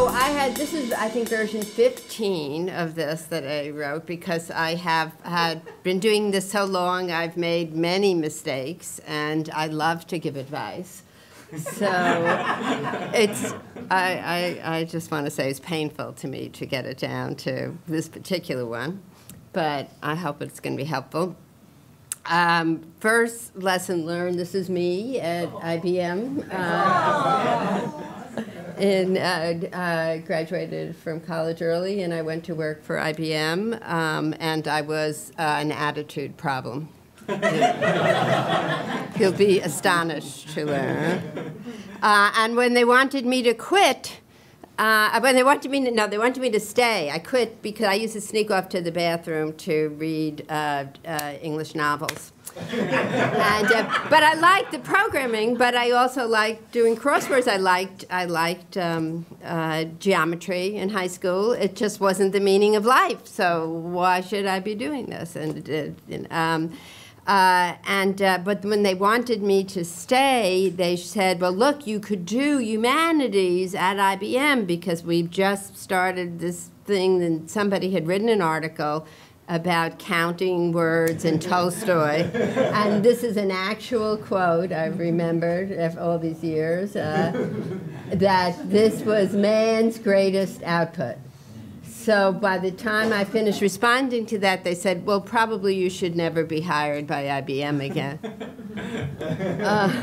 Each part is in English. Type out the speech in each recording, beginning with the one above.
So I had, this is, I think, version 15 of this that I wrote because I have had been doing this so long, I've made many mistakes, and I love to give advice. So it's, I, I, I just want to say it's painful to me to get it down to this particular one, but I hope it's going to be helpful. Um, first lesson learned, this is me at IBM. Uh, and uh, uh, graduated from college early, and I went to work for IBM, um, and I was uh, an attitude problem. You'll be astonished to learn. Uh, and when they wanted me to quit, uh, when they wanted me to, no, they wanted me to stay. I quit because I used to sneak off to the bathroom to read English novels and, uh, but I liked the programming, but I also liked doing crosswords. I liked I liked um, uh, geometry in high school. It just wasn't the meaning of life. So why should I be doing this? And um, uh, and uh, but when they wanted me to stay, they said, "Well, look, you could do humanities at IBM because we've just started this thing." And somebody had written an article about counting words in Tolstoy. and this is an actual quote I've remembered after all these years uh, that this was man's greatest output. So by the time I finished responding to that, they said, well, probably you should never be hired by IBM again. Uh,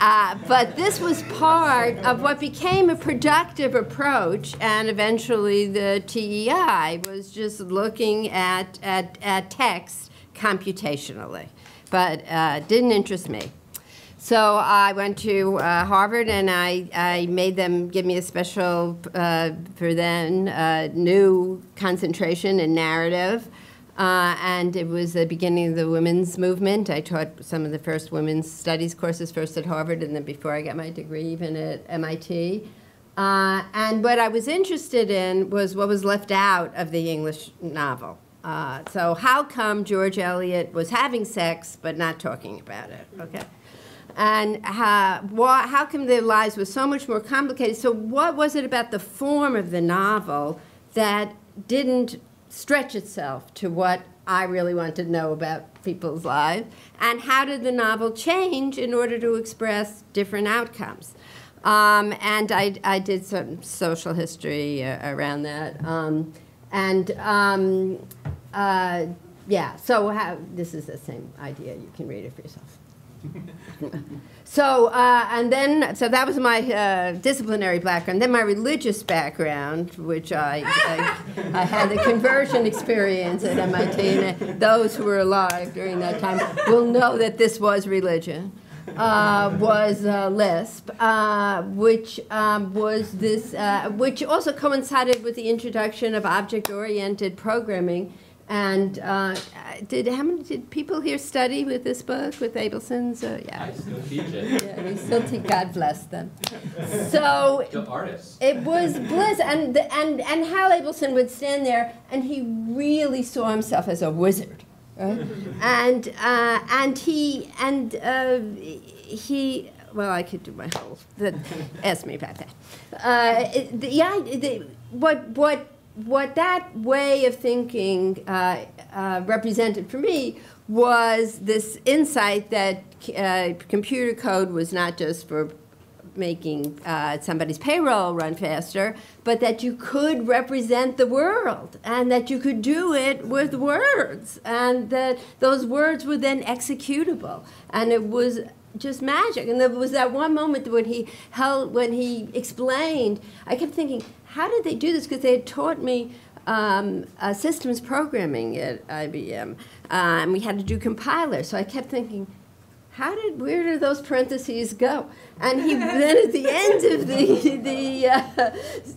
uh, but this was part of what became a productive approach, and eventually the TEI was just looking at, at, at text computationally, but uh, didn't interest me. So I went to uh, Harvard and I, I made them give me a special, uh, for then, uh, new concentration in narrative. Uh, and it was the beginning of the women's movement. I taught some of the first women's studies courses, first at Harvard, and then before I got my degree, even at MIT. Uh, and what I was interested in was what was left out of the English novel. Uh, so how come George Eliot was having sex but not talking about it? Okay. And how, why, how come their lives were so much more complicated? So what was it about the form of the novel that didn't stretch itself to what I really want to know about people's lives, and how did the novel change in order to express different outcomes? Um, and I, I, did some social history uh, around that. Um, and um, uh, yeah, so how, this is the same idea. You can read it for yourself. so, uh, and then, so that was my uh, disciplinary background. Then my religious background, which I, I, I, had the conversion experience at MIT, and those who were alive during that time will know that this was religion. Uh, was uh, Lisp, uh, which um, was this, uh, which also coincided with the introduction of object-oriented programming and uh, did how many did people here study with this book with Abelson's? Uh, yeah, I still teach it. Yeah, we still teach. God bless them. So artists. It was bliss, and the, and and Hal Abelson would stand there, and he really saw himself as a wizard, right? and uh, and he and uh, he. Well, I could do my whole. The, ask me about that. Uh, the, yeah, the, what what what that way of thinking uh, uh, represented for me was this insight that uh, computer code was not just for making uh, somebody's payroll run faster, but that you could represent the world and that you could do it with words and that those words were then executable. And it was just magic. And there was that one moment when he held, when he explained, I kept thinking, how did they do this? Because they had taught me um, uh, systems programming at IBM, uh, and we had to do compilers. So I kept thinking, how did where did those parentheses go? And he then at the end of the the uh,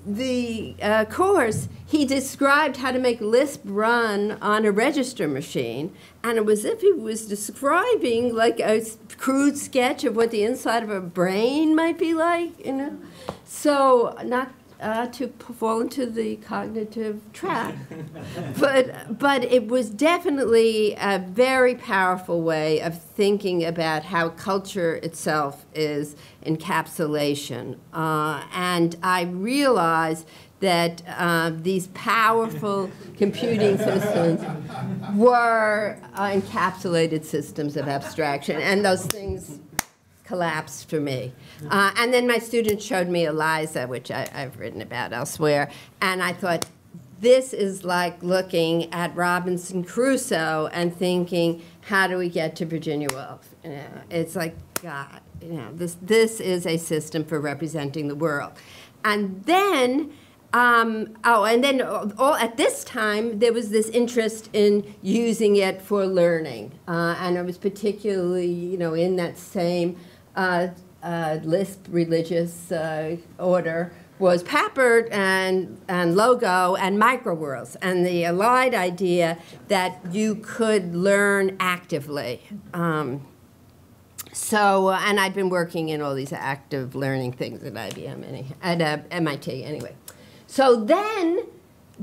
the uh, course, he described how to make Lisp run on a register machine, and it was as if he was describing like a crude sketch of what the inside of a brain might be like, you know. So not uh, to fall into the cognitive trap. but, but it was definitely a very powerful way of thinking about how culture itself is encapsulation. Uh, and I realized that uh, these powerful computing systems were uh, encapsulated systems of abstraction, and those things collapsed for me. Uh, and then my students showed me ELIZA, which I, have written about elsewhere, and I thought, this is like looking at Robinson Crusoe and thinking, how do we get to Virginia Woolf? You know, it's like, God, you know, this, this is a system for representing the world. And then, um, oh, and then all, at this time, there was this interest in using it for learning. Uh, and I was particularly, you know, in that same uh, uh, Lisp religious uh, order was Papert and, and Logo and microworlds, and the allied idea that you could learn actively. Um, so, uh, and I'd been working in all these active learning things at IBM, any, at uh, MIT anyway. So then,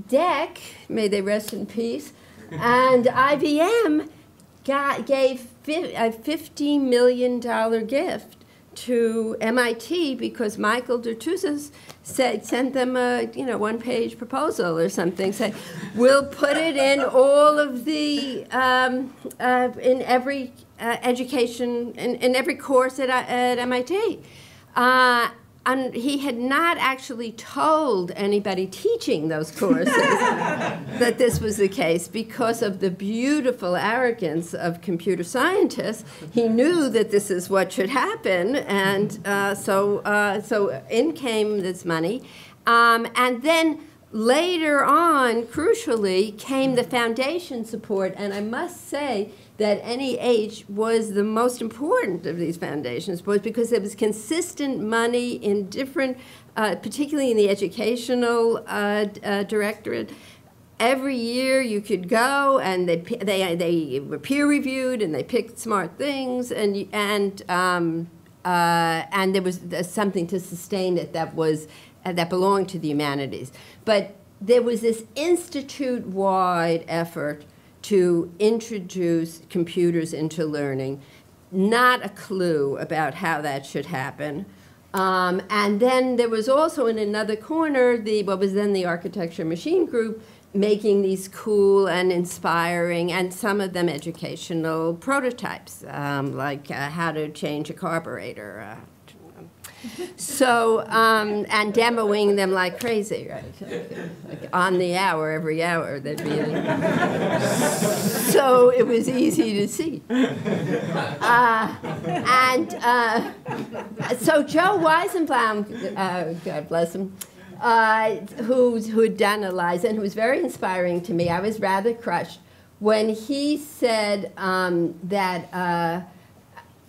DEC, may they rest in peace, and IBM got, gave a $50 million gift to MIT because Michael Dertouzos said, sent them a you know one page proposal or something. Said, we'll put it in all of the um, uh, in every uh, education in, in every course at, at MIT. Uh, and he had not actually told anybody teaching those courses that this was the case. Because of the beautiful arrogance of computer scientists. He knew that this is what should happen, and uh, so uh, so in came this money, um, and then later on, crucially, came the foundation support, and I must say that NEH was the most important of these foundations was because there was consistent money in different, uh, particularly in the educational uh, uh, directorate. Every year you could go and they, they, they were peer reviewed and they picked smart things and, and, um, uh, and there was something to sustain it that was uh, that belonged to the humanities. But there was this institute-wide effort to introduce computers into learning, not a clue about how that should happen. Um, and then there was also in another corner the what was then the architecture machine group making these cool and inspiring and some of them educational prototypes um, like uh, how to change a carburetor uh, so, um, and demoing them like crazy, right? Like on the hour, every hour, they'd be a, So it was easy to see. Uh, and uh, so Joe Weizenbaum, uh, God bless him, uh, who, who had done ELIZA and who was very inspiring to me, I was rather crushed when he said um, that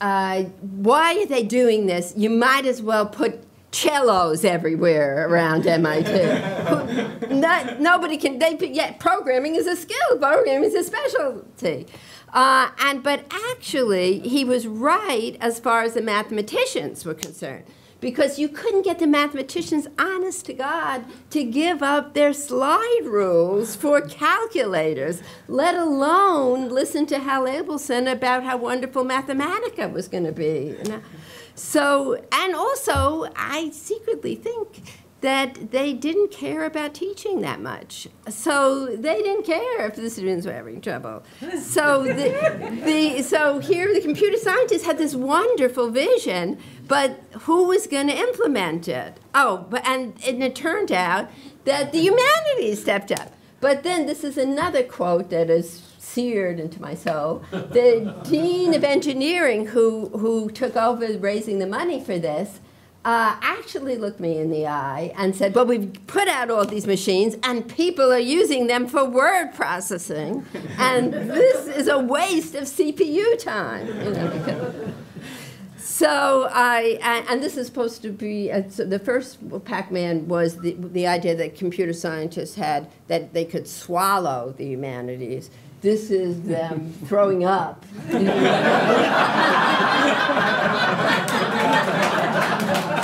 uh, why are they doing this? You might as well put cellos everywhere around MIT. Not, nobody can. They yet programming is a skill. Programming is a specialty. Uh, and but actually, he was right as far as the mathematicians were concerned because you couldn't get the mathematicians, honest to God, to give up their slide rules for calculators, let alone listen to Hal Abelson about how wonderful Mathematica was going to be. So, and also, I secretly think that they didn't care about teaching that much. So they didn't care if the students were having trouble. So the, the so here the computer scientists had this wonderful vision, but who was going to implement it? Oh, but and, and it turned out that the humanities stepped up. But then this is another quote that is seared into my soul. The dean of engineering who, who took over raising the money for this uh, actually looked me in the eye and said, Well, we've put out all these machines and people are using them for word processing, and this is a waste of CPU time. You know, so I, and this is supposed to be, uh, so the first Pac-Man was the, the idea that computer scientists had that they could swallow the humanities. This is them throwing up.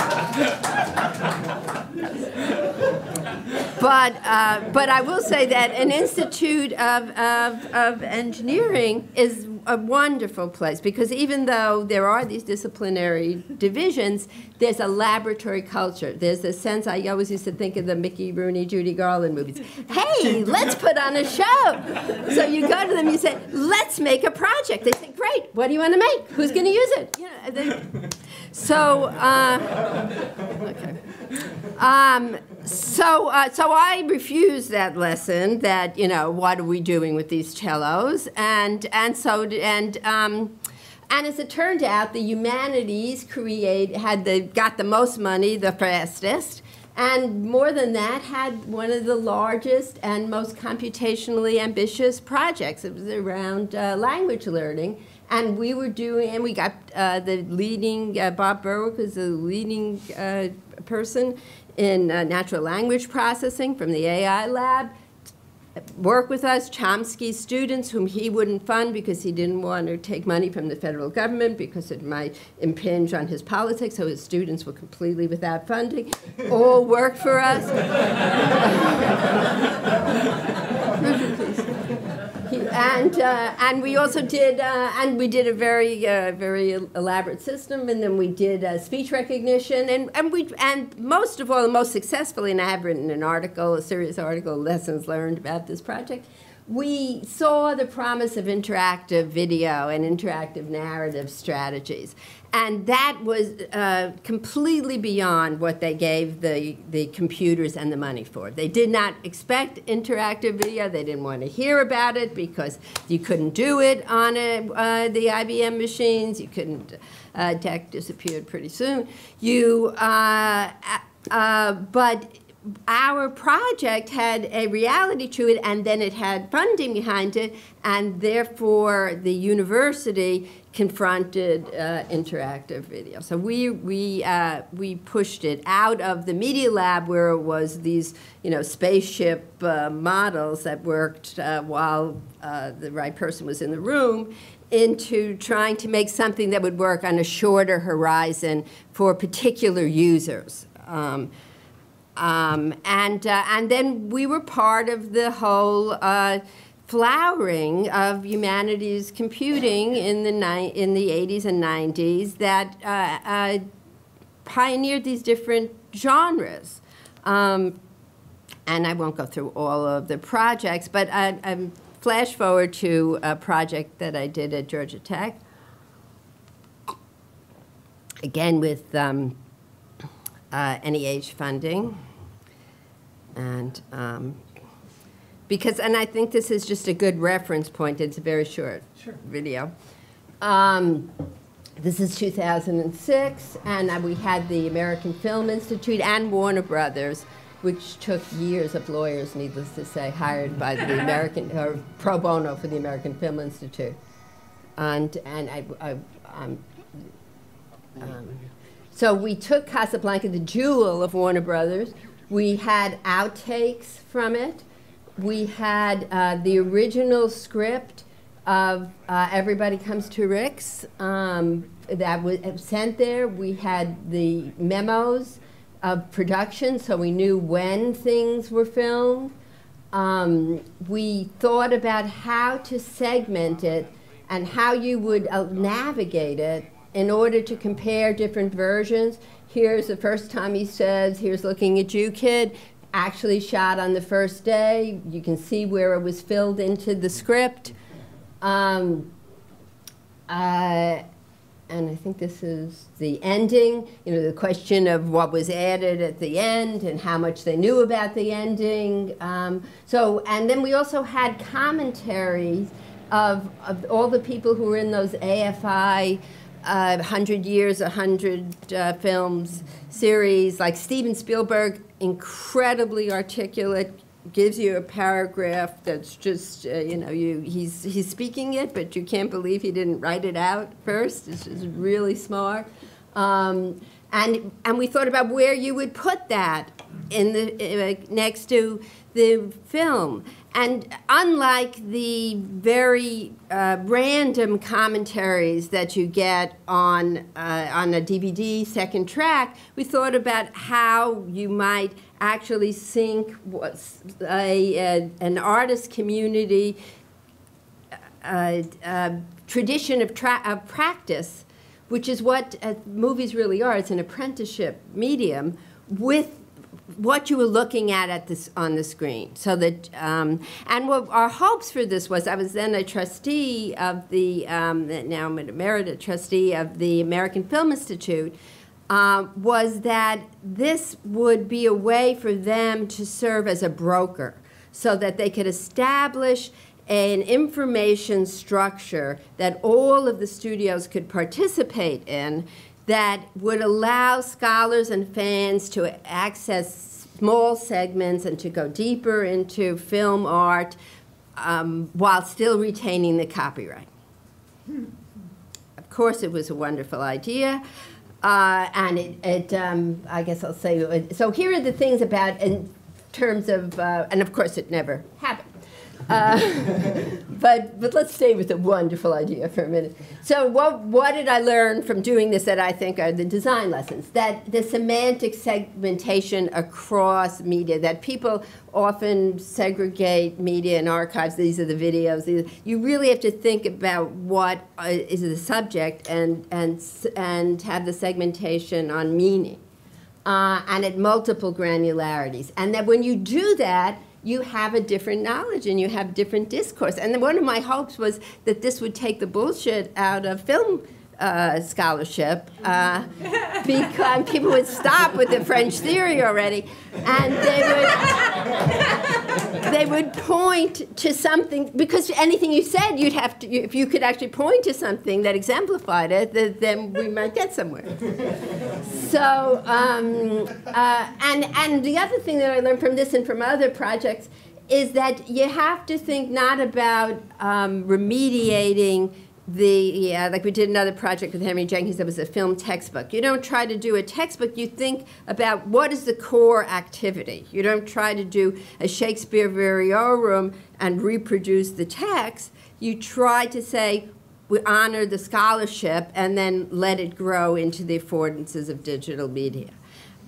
but uh, but I will say that an institute of, of, of engineering is a wonderful place because even though there are these disciplinary divisions, there's a laboratory culture. There's a sense I always used to think of the Mickey Rooney, Judy Garland movies. Hey, let's put on a show. So you go to them, you say, let's make a project. They say, great. What do you want to make? Who's going to use it? You know, they, so. Uh, okay. Um, so, uh, so I refused that lesson. That you know, what are we doing with these cellos? And and so and um, and as it turned out, the humanities create had the got the most money, the fastest, and more than that, had one of the largest and most computationally ambitious projects. It was around uh, language learning. And we were doing, and we got uh, the leading, uh, Bob Berwick was the leading uh, person in uh, natural language processing from the AI lab work with us, Chomsky students whom he wouldn't fund because he didn't want to take money from the federal government because it might impinge on his politics, so his students were completely without funding, all work for us. and uh, and we also did uh, and we did a very uh, very elaborate system, and then we did uh, speech recognition, and and we and most of all, the most successfully, and I have written an article, a serious article, lessons learned about this project we saw the promise of interactive video and interactive narrative strategies. And that was uh, completely beyond what they gave the, the computers and the money for. They did not expect interactive video. They didn't want to hear about it because you couldn't do it on a, uh, the IBM machines. You couldn't, uh, DEC disappeared pretty soon. You, uh, uh, but our project had a reality to it and then it had funding behind it and therefore the university confronted uh, interactive video. So we, we, uh, we pushed it out of the media lab where it was these you know, spaceship uh, models that worked uh, while uh, the right person was in the room into trying to make something that would work on a shorter horizon for particular users. Um, um, and, uh, and then we were part of the whole uh, flowering of humanities computing in the, in the 80s and 90s that uh, uh, pioneered these different genres. Um, and I won't go through all of the projects, but I, I flash forward to a project that I did at Georgia Tech. Again, with um, uh, NEH funding. And um, because, and I think this is just a good reference point. It's a very short sure. video. Um, this is 2006, and uh, we had the American Film Institute and Warner Brothers, which took years of lawyers, needless to say, hired by the American, or pro bono for the American Film Institute. And, and I, I um, um, so we took Casablanca, the jewel of Warner Brothers. We had outtakes from it. We had uh, the original script of uh, Everybody Comes to Rick's um, that was sent there. We had the memos of production, so we knew when things were filmed. Um, we thought about how to segment it and how you would uh, navigate it in order to compare different versions. Here's the first time he says, here's looking at you, kid. Actually shot on the first day. You can see where it was filled into the script. Um, uh, and I think this is the ending, you know, the question of what was added at the end and how much they knew about the ending. Um, so, and then we also had commentaries of, of all the people who were in those AFI uh, 100 Years, a 100 uh, Films series, like Steven Spielberg, incredibly articulate, gives you a paragraph that's just, uh, you know, you, he's, he's speaking it, but you can't believe he didn't write it out first. It's just really smart. Um, and, and we thought about where you would put that in the, uh, next to the film. And unlike the very uh, random commentaries that you get on, uh, on a DVD second track, we thought about how you might actually sync a, a an artist community uh, uh, tradition of, of, practice, which is what uh, movies really are. It's an apprenticeship medium with what you were looking at at this on the screen. So that, um, and what our hopes for this was, I was then a trustee of the, um, now I'm an emerita trustee of the American Film Institute, uh, was that this would be a way for them to serve as a broker so that they could establish an information structure that all of the studios could participate in that would allow scholars and fans to access small segments and to go deeper into film art um, while still retaining the copyright. Of course, it was a wonderful idea. Uh, and it, it um, I guess I'll say, so here are the things about in terms of, uh, and of course it never happened. Uh, but, but let's stay with the wonderful idea for a minute. So what, what did I learn from doing this that I think are the design lessons? That the semantic segmentation across media, that people often segregate media and archives, these are the videos. These, you really have to think about what uh, is the subject and, and, and have the segmentation on meaning. Uh, and at multiple granularities. And that when you do that, you have a different knowledge and you have different discourse. And one of my hopes was that this would take the bullshit out of film uh, scholarship uh, because people would stop with the French theory already, and they would they would point to something because anything you said you'd have to if you could actually point to something that exemplified it, then we might get somewhere. So um, uh, and and the other thing that I learned from this and from other projects is that you have to think not about um, remediating the yeah, like we did another project with Henry Jenkins that was a film textbook. You don't try to do a textbook. You think about what is the core activity. You don't try to do a Shakespeare variorum and reproduce the text. You try to say we honor the scholarship and then let it grow into the affordances of digital media.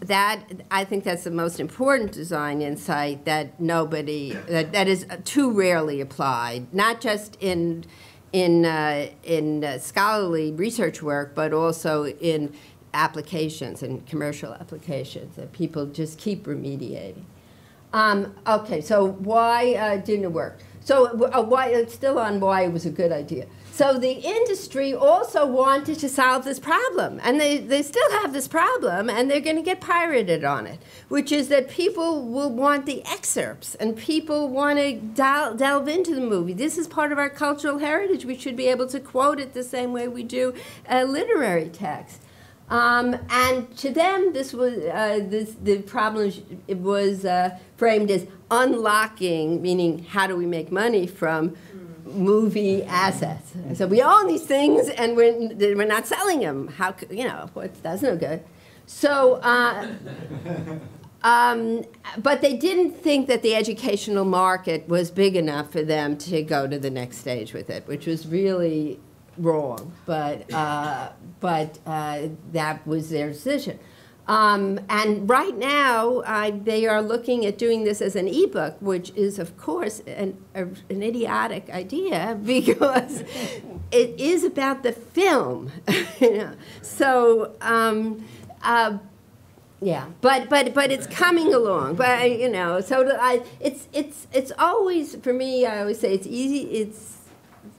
That I think that's the most important design insight that nobody that, that is too rarely applied, not just in in, uh, in uh, scholarly research work, but also in applications and commercial applications that people just keep remediating. Um, okay, so why uh, didn't it work? So uh, why, it's still on why it was a good idea. So the industry also wanted to solve this problem, and they, they still have this problem, and they're going to get pirated on it, which is that people will want the excerpts, and people want to del delve into the movie. This is part of our cultural heritage. We should be able to quote it the same way we do a literary text. Um, and to them, this was uh, this, the problem it was uh, framed as unlocking, meaning how do we make money from movie assets. So we own these things and we're, we're not selling them. How you know, that's no good. So, uh, um, but they didn't think that the educational market was big enough for them to go to the next stage with it, which was really wrong. But, uh, but uh, that was their decision. Um, and right now, they are looking at doing this as an ebook, which is, of course, an, a, an idiotic idea because it is about the film. you know? So, um, uh, yeah, but but but it's coming along. But you know, so I, it's it's it's always for me. I always say it's easy. It's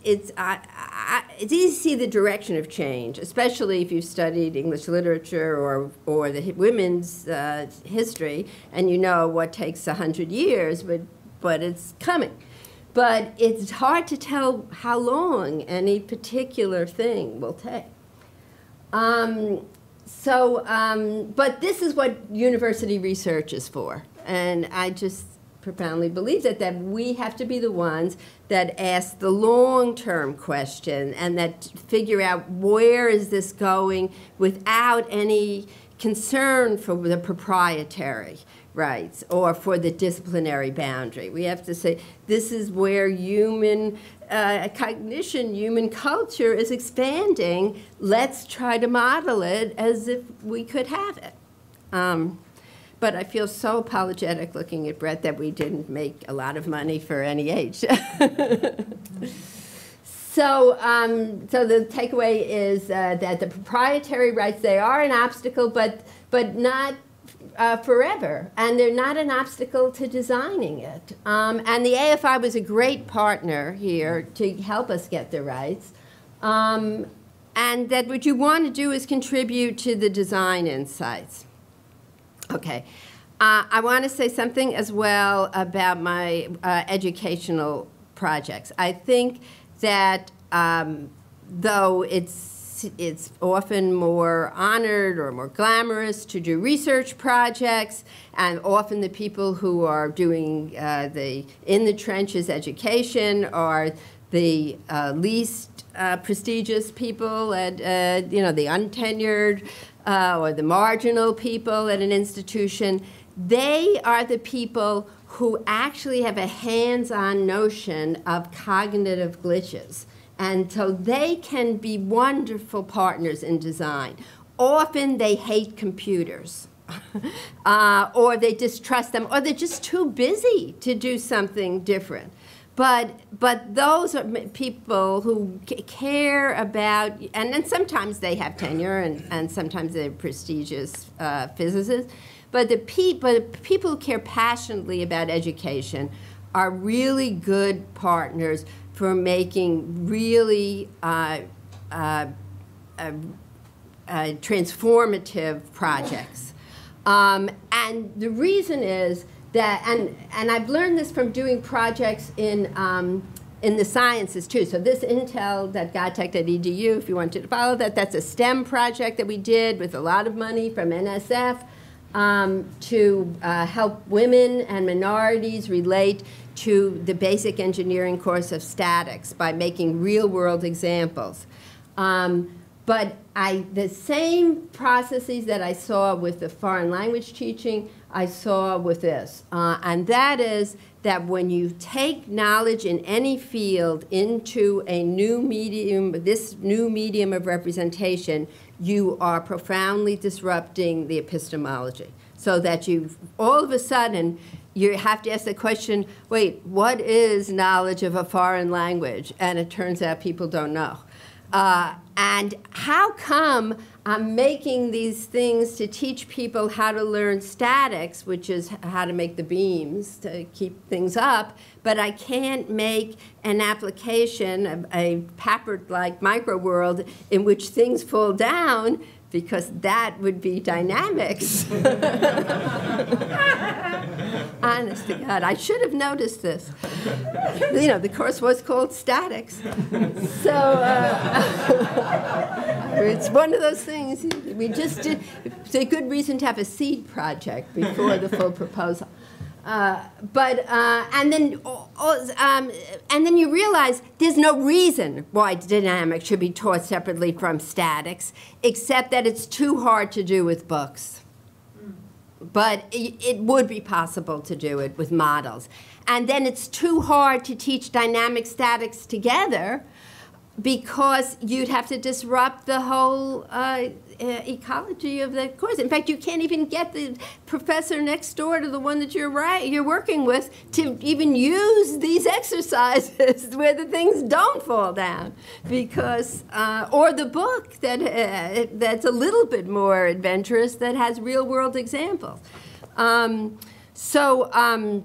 it's, I, I, it's easy to see the direction of change, especially if you've studied English literature or, or the women's uh, history, and you know what takes 100 years, but, but it's coming. But it's hard to tell how long any particular thing will take. Um, so, um, but this is what university research is for. And I just profoundly believe that, that we have to be the ones that ask the long-term question and that figure out where is this going without any concern for the proprietary rights or for the disciplinary boundary. We have to say this is where human uh, cognition, human culture is expanding. Let's try to model it as if we could have it. Um, but I feel so apologetic looking at Brett that we didn't make a lot of money for NEH. so, um, so the takeaway is uh, that the proprietary rights, they are an obstacle, but, but not uh, forever, and they're not an obstacle to designing it. Um, and the AFI was a great partner here to help us get the rights. Um, and that what you want to do is contribute to the design insights. Okay. Uh, I want to say something as well about my uh, educational projects. I think that um, though it's it's often more honored or more glamorous to do research projects, and often the people who are doing uh, the in the trenches education are the uh, least uh, prestigious people at uh, you know the untenured uh, or the marginal people at an institution. They are the people who actually have a hands-on notion of cognitive glitches and so they can be wonderful partners in design. Often they hate computers. uh, or they distrust them, or they're just too busy to do something different. But, but those are people who care about, and then sometimes they have tenure, and, and sometimes they're prestigious uh, physicists. But the pe- but people who care passionately about education are really good partners for making really uh, uh, transformative projects. Um, and the reason is that, and, and I've learned this from doing projects in, um, in the sciences too. So this intel.gatech.edu, if you wanted to follow that, that's a STEM project that we did with a lot of money from NSF um, to uh, help women and minorities relate to the basic engineering course of statics by making real world examples. Um, but I, the same processes that I saw with the foreign language teaching, I saw with this. Uh, and that is that when you take knowledge in any field into a new medium, this new medium of representation, you are profoundly disrupting the epistemology. So that you, all of a sudden, you have to ask the question wait, what is knowledge of a foreign language? And it turns out people don't know. Uh, and how come I'm making these things to teach people how to learn statics, which is how to make the beams to keep things up, but I can't make an application, a, a Papert-like micro world in which things fall down because that would be dynamics. Honest to God, I should have noticed this. You know, the course was called statics. So uh, it's one of those things. We just did, it's a good reason to have a seed project before the full proposal. Uh, but uh, and then um, and then you realize there's no reason why dynamics should be taught separately from statics, except that it's too hard to do with books. But it, it would be possible to do it with models, and then it's too hard to teach dynamic statics together because you'd have to disrupt the whole uh, ecology of the course. In fact, you can't even get the professor next door to the one that you're right you're working with to even use these exercises where the things don't fall down, because uh, or the book that uh, that's a little bit more adventurous that has real world examples. Um, so um,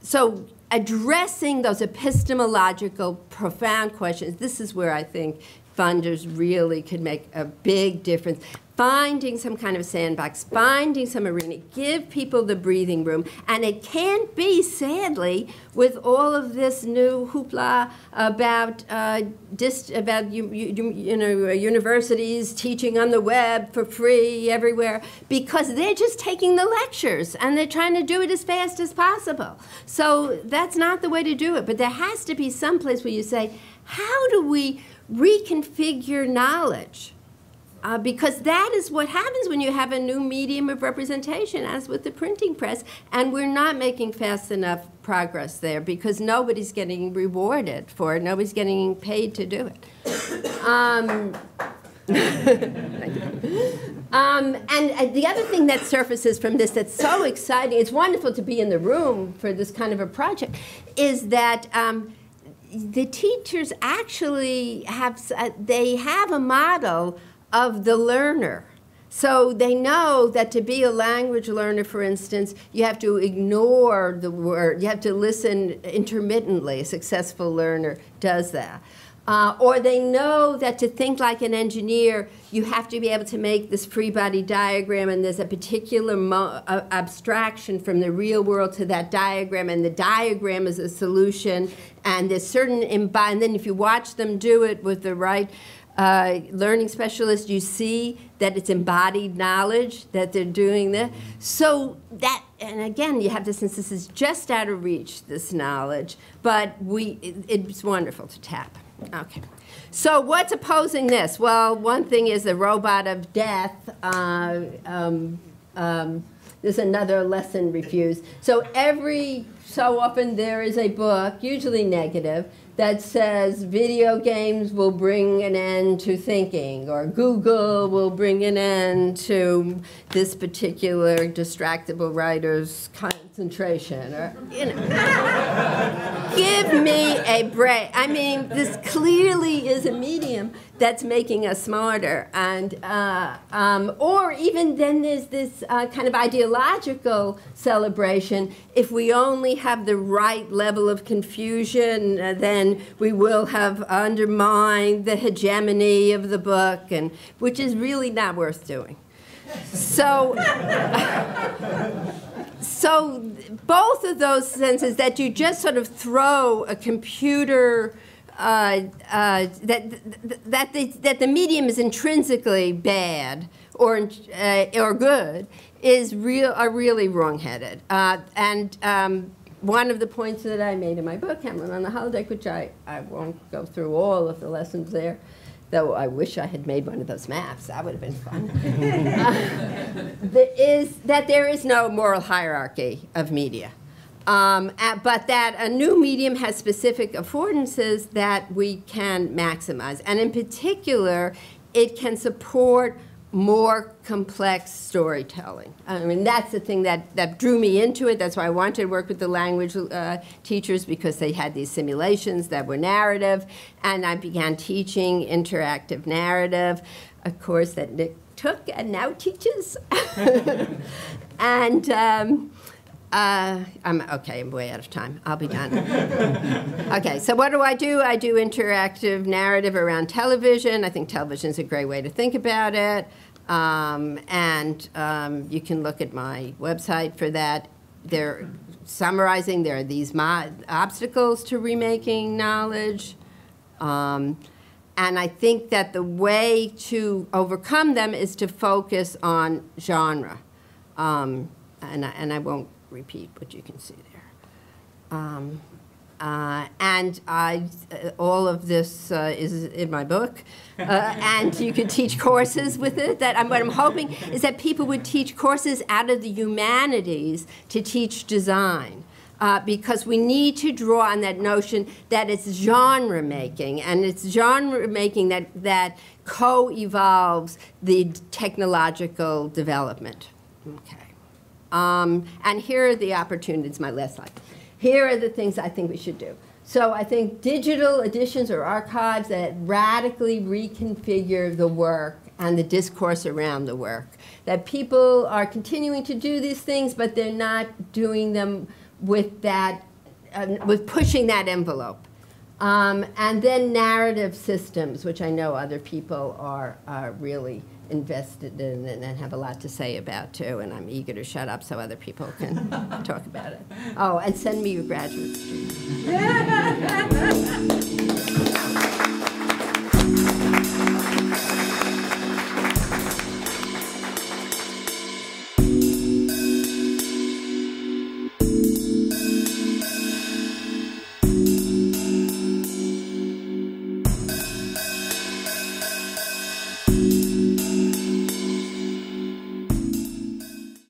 so addressing those epistemological profound questions. This is where i think funders really could make a big difference. Finding some kind of sandbox, finding some arena, give people the breathing room. And it can't be, sadly, with all of this new hoopla about, uh, about you, you, you know, universities teaching on the web for free everywhere, because they're just taking the lectures and they're trying to do it as fast as possible. So that's not the way to do it. But there has to be some place where you say, how do we reconfigure knowledge uh, because that is what happens when you have a new medium of representation, as with the printing press. And we're not making fast enough progress there because nobody's getting rewarded for it. Nobody's getting paid to do it. Um, um, and uh, the other thing that surfaces from this that's so exciting, it's wonderful to be in the room for this kind of a project, is that um, the teachers actually have, uh, they have a model of the learner. So they know that to be a language learner, for instance, you have to ignore the word, you have to listen intermittently. A successful learner does that. Uh, or they know that to think like an engineer, you have to be able to make this free body diagram, and there's a particular abstraction from the real world to that diagram, and the diagram is a solution, and there's certain, and then if you watch them do it with the right uh, learning specialist, you see that it's embodied knowledge that they're doing there. So that, and again, you have to sense this is just out of reach, this knowledge, but we, it, it's wonderful to tap. Okay. So what's opposing this? Well, one thing is the robot of death. Uh, um, um, there's another lesson refused. So every so often there is a book, usually negative, that says video games will bring an end to thinking, or Google will bring an end to this particular distractible writer's concentration, or, you know. Give me a break. I mean, this clearly is a medium that's making us smarter. And, uh, um, or even then there's this uh, kind of ideological celebration. If we only have the right level of confusion, uh, then we will have undermined the hegemony of the book, and, which is really not worth doing. So, so both of those senses that you just sort of throw a computer uh, uh, that, that, the, that the medium is intrinsically bad or, uh, or good is real, are really wrongheaded. Uh, and um, one of the points that I made in my book, Hamlet on the Holodeck, which I, I won't go through all of the lessons there, though I wish I had made one of those maps. That would have been fun. uh, is that there is no moral hierarchy of media. Um, but that a new medium has specific affordances that we can maximize. And in particular, it can support more complex storytelling. I mean, that's the thing that, that drew me into it. That's why I wanted to work with the language uh, teachers because they had these simulations that were narrative. And I began teaching interactive narrative, a course that Nick took and now teaches. and um, uh, I'm okay. I'm way out of time. I'll be done. okay. So what do I do? I do interactive narrative around television. I think television is a great way to think about it, um, and um, you can look at my website for that. They're summarizing. There are these obstacles to remaking knowledge. Um, and I think that the way to overcome them is to focus on genre. Um, and, I, and I won't repeat what you can see there. Um, uh, and I, uh, all of this uh, is in my book, uh, and you could teach courses with it. That I'm, what I'm hoping is that people would teach courses out of the humanities to teach design. Uh, because we need to draw on that notion that it's genre making, and it's genre making that, that co evolves the technological development. Okay. Um, and here are the opportunities, my last slide. Here are the things I think we should do. So I think digital editions or archives that radically reconfigure the work and the discourse around the work. That people are continuing to do these things, but they're not doing them with that, uh, with pushing that envelope. Um, and then narrative systems, which I know other people are, are really invested in and have a lot to say about too, and I'm eager to shut up so other people can talk about it. Oh, and send me your graduate students.